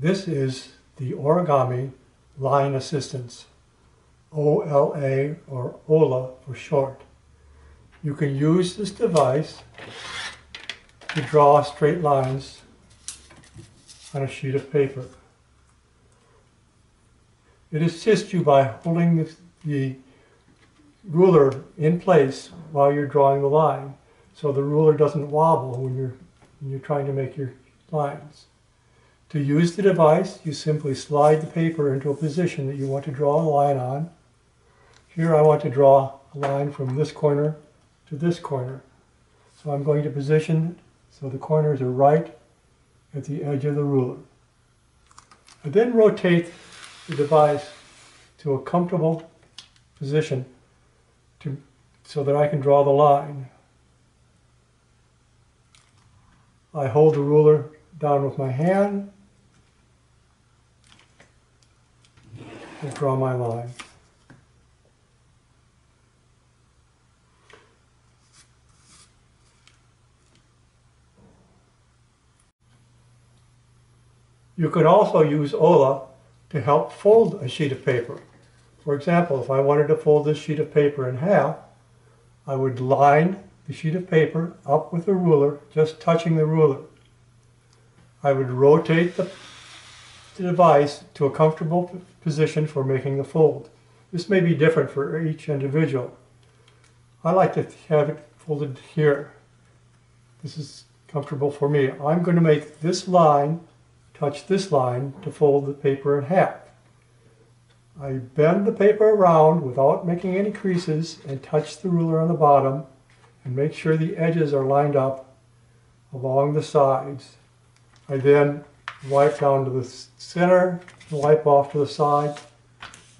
This is the Origami Line Assistant, OLA or OLA for short. You can use this device to draw straight lines on a sheet of paper. It assists you by holding the, ruler in place while you're drawing the line so the ruler doesn't wobble when you're, when you're trying to make your lines. To use the device, you simply slide the paper into a position that you want to draw a line on. Here I want to draw a line from this corner to this corner. So I'm going to position so the corners are right at the edge of the ruler. I then rotate the device to a comfortable position to, so that I can draw the line. I hold the ruler down with my hand draw my line. You could also use OLA to help fold a sheet of paper. For example, if I wanted to fold this sheet of paper in half, I would line the sheet of paper up with a ruler, just touching the ruler. I would rotate the, the device to a comfortable position for making the fold. This may be different for each individual. I like to have it folded here. This is comfortable for me. I'm going to make this line touch this line to fold the paper in half. I bend the paper around without making any creases and touch the ruler on the bottom and make sure the edges are lined up along the sides. I then wipe down to the center, wipe off to the side,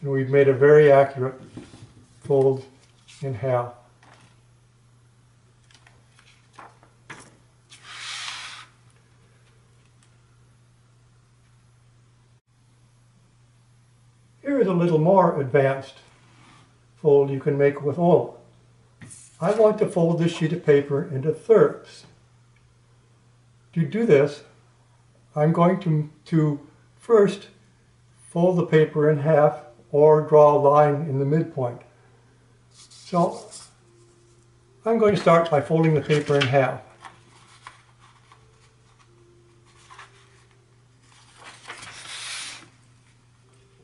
and we've made a very accurate fold in half. Here is a little more advanced fold you can make with OLA. I want to fold this sheet of paper into thirds. To do this, I'm going to, to first fold the paper in half or draw a line in the midpoint. So I'm going to start by folding the paper in half.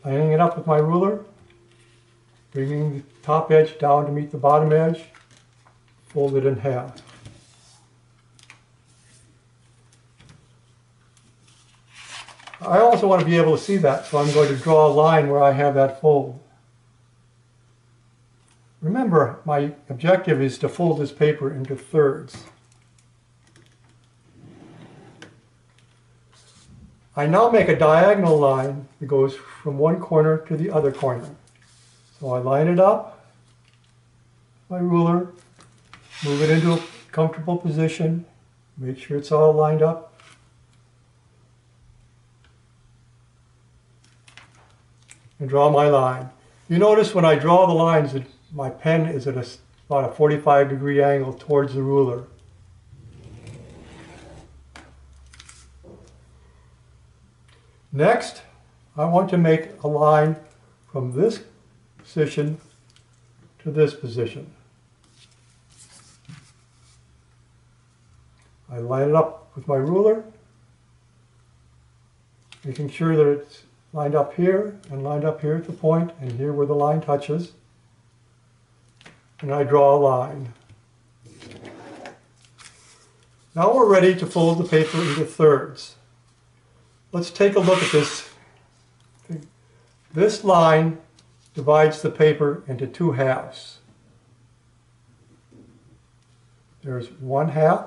Lining it up with my ruler, bringing the top edge down to meet the bottom edge, fold it in half. I also want to be able to see that, so I'm going to draw a line where I have that fold. Remember, my objective is to fold this paper into thirds. I now make a diagonal line that goes from one corner to the other corner. So I line it up, my ruler, move it into a comfortable position, make sure it's all lined up. And draw my line. You notice when I draw the lines that my pen is at a, about a 45 degree angle towards the ruler. Next, I want to make a line from this position to this position. I line it up with my ruler, making sure that it's lined up here and lined up here at the point and here where the line touches. And I draw a line. Now we're ready to fold the paper into thirds. Let's take a look at this. This line divides the paper into two halves. There's one half,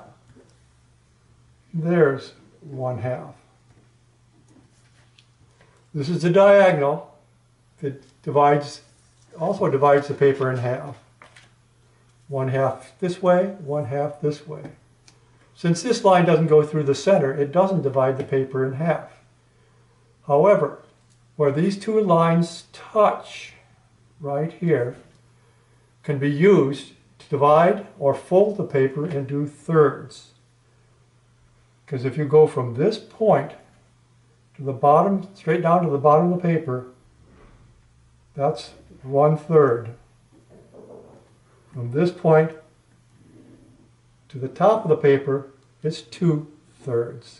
there's one half. This is the diagonal that divides, also divides the paper in half. One half this way, one half this way. Since this line doesn't go through the center, it doesn't divide the paper in half. However, where these two lines touch, right here, can be used to divide or fold the paper into thirds. Because if you go from this point to the bottom, straight down to the bottom of the paper, that's one third. From this point to the top of the paper, it's two thirds.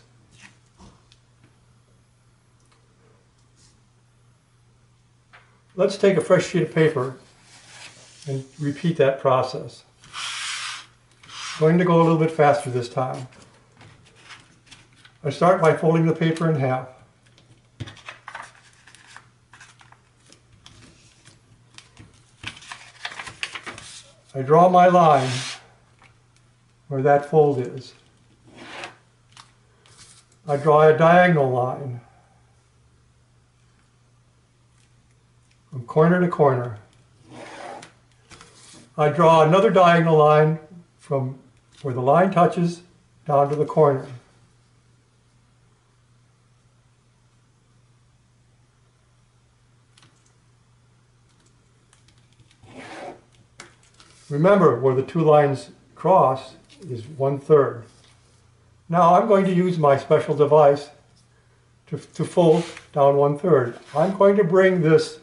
Let's take a fresh sheet of paper and repeat that process. Going to go a little bit faster this time. I start by folding the paper in half. I draw my line where that fold is. I draw a diagonal line from corner to corner. I draw another diagonal line from where the line touches down to the corner. Remember, where the two lines cross is one third. Now I'm going to use my special device to, to fold down one third. I'm going to bring this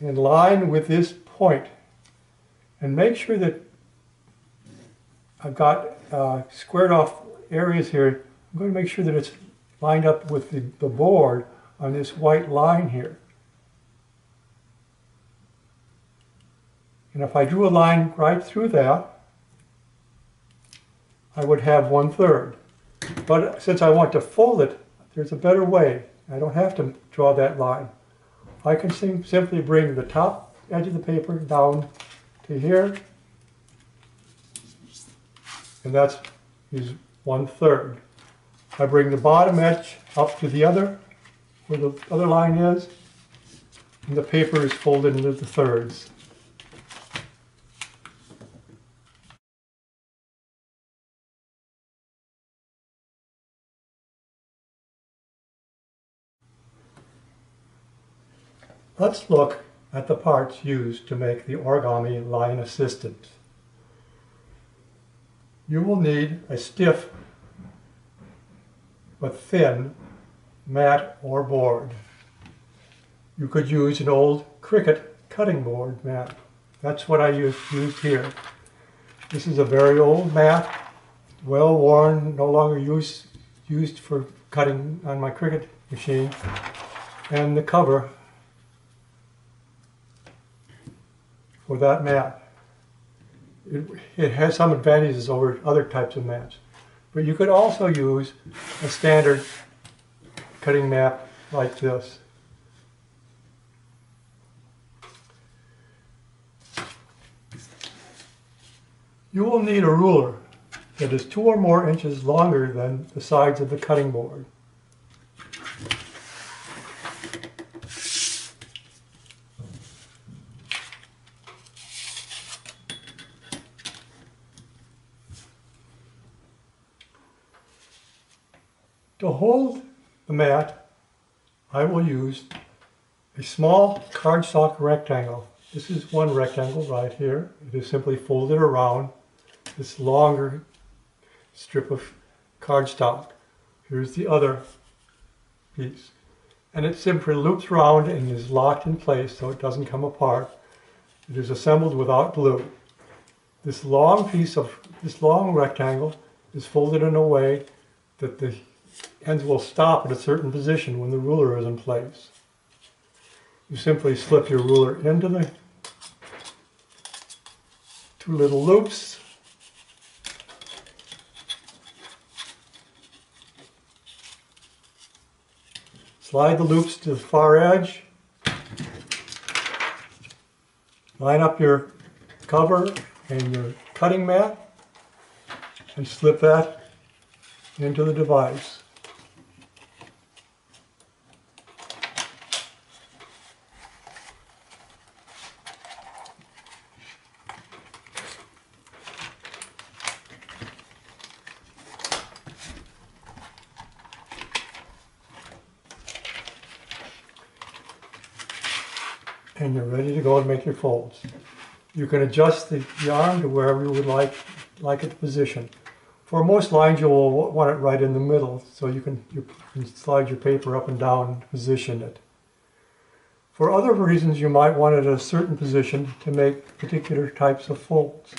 in line with this point and make sure that I've got uh, squared off areas here. I'm going to make sure that it's lined up with the, the board on this white line here. And if I drew a line right through that, I would have one third. But since I want to fold it, there's a better way. I don't have to draw that line. I can sim simply bring the top edge of the paper down to here, and that's is one third. I bring the bottom edge up to the other, where the other line is, and the paper is folded into the thirds. Let's look at the parts used to make the origami line assistant. You will need a stiff but thin mat or board. You could use an old Cricut cutting board mat. That's what I used, used here. This is a very old mat, well worn, no longer used, used for cutting on my Cricut machine. And the cover for that mat. It, it has some advantages over other types of mats. But you could also use a standard cutting mat like this. You will need a ruler that is two or more inches longer than the sides of the cutting board. To hold the mat, I will use a small cardstock rectangle. This is one rectangle right here. It is simply folded around this longer strip of cardstock. Here's the other piece. And it simply loops around and is locked in place so it doesn't come apart. It is assembled without glue. This long piece of, this long rectangle is folded in a way that the ends will stop at a certain position when the ruler is in place. You simply slip your ruler into the two little loops. Slide the loops to the far edge. Line up your cover and your cutting mat and slip that into the device. and you're your folds. You can adjust the, the arm to wherever you would like, like it to position. For most lines, you will want it right in the middle, so you can, you can slide your paper up and down position it. For other reasons, you might want it at a certain position to make particular types of folds.